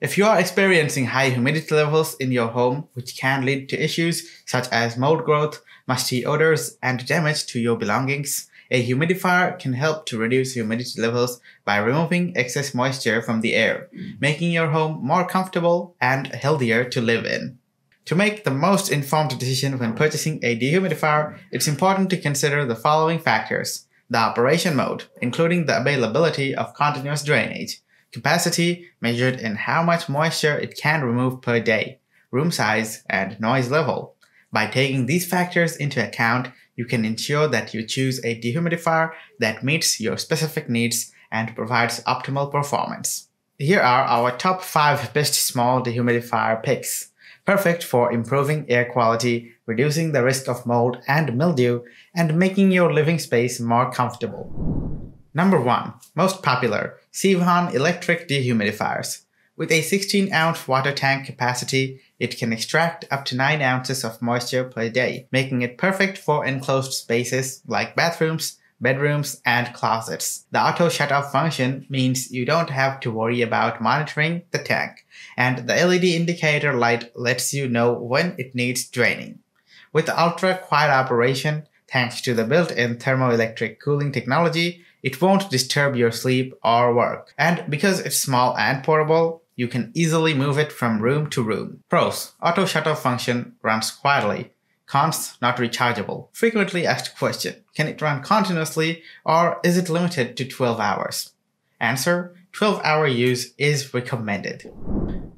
If you are experiencing high humidity levels in your home, which can lead to issues such as mold growth, musty odors, and damage to your belongings, a humidifier can help to reduce humidity levels by removing excess moisture from the air, making your home more comfortable and healthier to live in. To make the most informed decision when purchasing a dehumidifier, it's important to consider the following factors. The operation mode, including the availability of continuous drainage, capacity measured in how much moisture it can remove per day, room size, and noise level. By taking these factors into account, you can ensure that you choose a dehumidifier that meets your specific needs and provides optimal performance. Here are our top 5 best small dehumidifier picks. Perfect for improving air quality, reducing the risk of mold and mildew, and making your living space more comfortable. Number 1. Most popular SEAVON electric dehumidifiers. With a 16 ounce water tank capacity, it can extract up to 9 ounces of moisture per day, making it perfect for enclosed spaces like bathrooms, bedrooms, and closets. The auto shut-off function means you don't have to worry about monitoring the tank, and the LED indicator light lets you know when it needs draining. With ultra-quiet operation, thanks to the built-in thermoelectric cooling technology, it won't disturb your sleep or work. And because it's small and portable, you can easily move it from room to room. Pros Auto shutoff function runs quietly. Cons not rechargeable. Frequently asked question Can it run continuously or is it limited to 12 hours? Answer 12 hour use is recommended.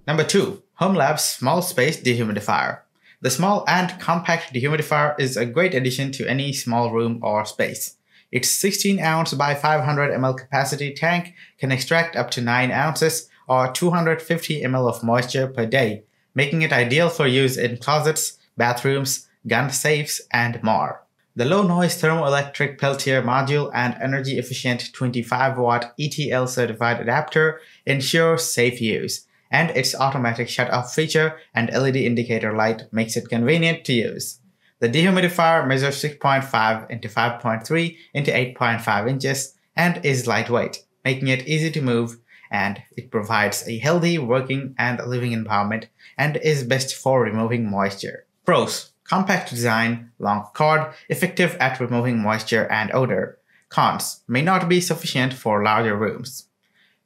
Number 2. home hOmeLabs Small Space Dehumidifier. The small and compact dehumidifier is a great addition to any small room or space. Its 16 ounce by 500 ml capacity tank can extract up to 9 ounces or 250 ml of moisture per day, making it ideal for use in closets, bathrooms, gun safes, and more. The low noise thermoelectric Peltier module and energy efficient 25 watt ETL certified adapter ensure safe use, and its automatic shut off feature and LED indicator light makes it convenient to use. The dehumidifier measures 6.5 into 5.3 into 8.5 inches and is lightweight, making it easy to move and it provides a healthy working and living environment and is best for removing moisture. Pros Compact design, long cord, effective at removing moisture and odor. Cons may not be sufficient for larger rooms.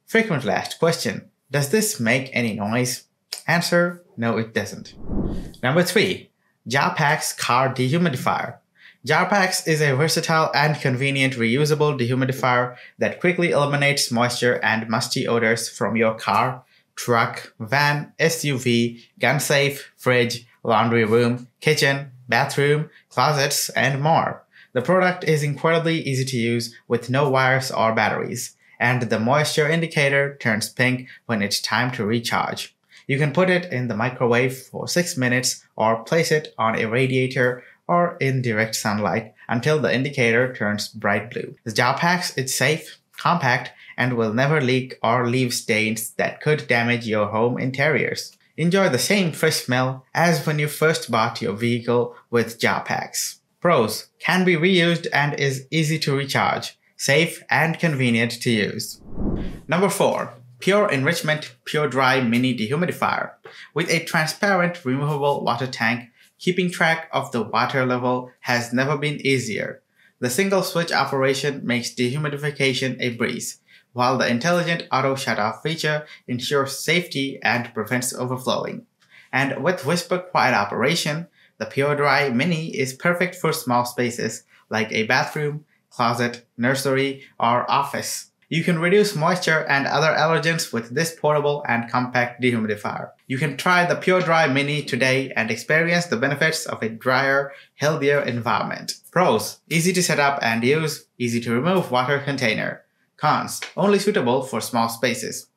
Frequently asked question Does this make any noise? Answer No, it doesn't. Number 3 Zarpax Car Dehumidifier. Zarpax is a versatile and convenient reusable dehumidifier that quickly eliminates moisture and musty odors from your car, truck, van, SUV, gun safe, fridge, laundry room, kitchen, bathroom, closets, and more. The product is incredibly easy to use with no wires or batteries, and the moisture indicator turns pink when it's time to recharge. You can put it in the microwave for 6 minutes or place it on a radiator or in direct sunlight until the indicator turns bright blue. The Zarpax is safe, compact, and will never leak or leave stains that could damage your home interiors. Enjoy the same fresh smell as when you first bought your vehicle with Zarpax. Pros can be reused and is easy to recharge, safe and convenient to use. Number 4. Pure Enrichment PureDry Mini Dehumidifier. With a transparent removable water tank, keeping track of the water level has never been easier. The single switch operation makes dehumidification a breeze, while the intelligent auto shut-off feature ensures safety and prevents overflowing. And with whisper quiet operation, the PureDry Mini is perfect for small spaces like a bathroom, closet, nursery, or office. You can reduce moisture and other allergens with this portable and compact dehumidifier. You can try the PureDry Mini today and experience the benefits of a drier, healthier environment. Pros, easy to set up and use, easy to remove water container. Cons, only suitable for small spaces.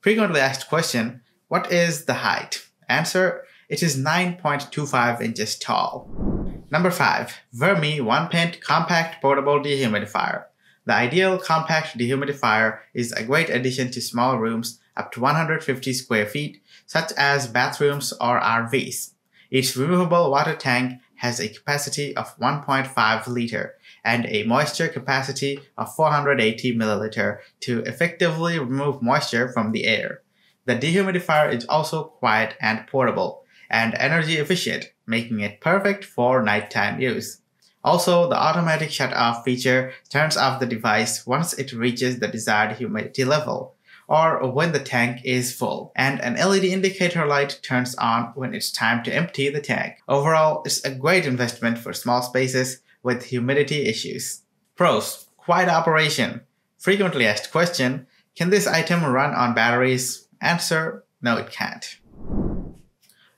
Frequently asked question, what is the height? Answer, it is 9.25 inches tall. Number 5. Vremi 1 Pint Compact Portable Dehumidifier. The ideal compact dehumidifier is a great addition to small rooms up to 150 square feet, such as bathrooms or RVs. Its removable water tank has a capacity of 1.5 liter and a moisture capacity of 480 milliliter to effectively remove moisture from the air. The dehumidifier is also quiet and portable and energy efficient, making it perfect for nighttime use. Also, the automatic shut off feature turns off the device once it reaches the desired humidity level or when the tank is full, and an LED indicator light turns on when it's time to empty the tank. Overall, it's a great investment for small spaces with humidity issues. Pros Quiet operation. Frequently asked question Can this item run on batteries? Answer No, it can't.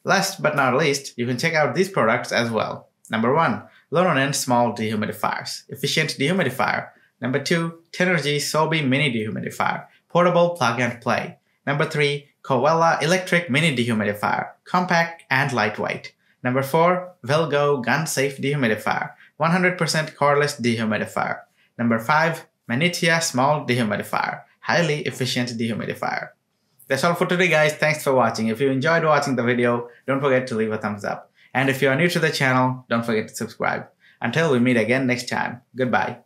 Last but not least, you can check out these products as well. Number 1. Loninen Small Dehumidifiers. Efficient dehumidifier. Number 2. Tenergy Sobi Mini Dehumidifier portable plug and play. Number 3, Cowella electric mini dehumidifier, compact and lightweight. Number 4, Velgo gun safe dehumidifier, 100% cordless dehumidifier. Number 5, Manitia small dehumidifier, highly efficient dehumidifier. That's all for today guys, thanks for watching. If you enjoyed watching the video, don't forget to leave a thumbs up. And if you are new to the channel, don't forget to subscribe. Until we meet again next time, goodbye.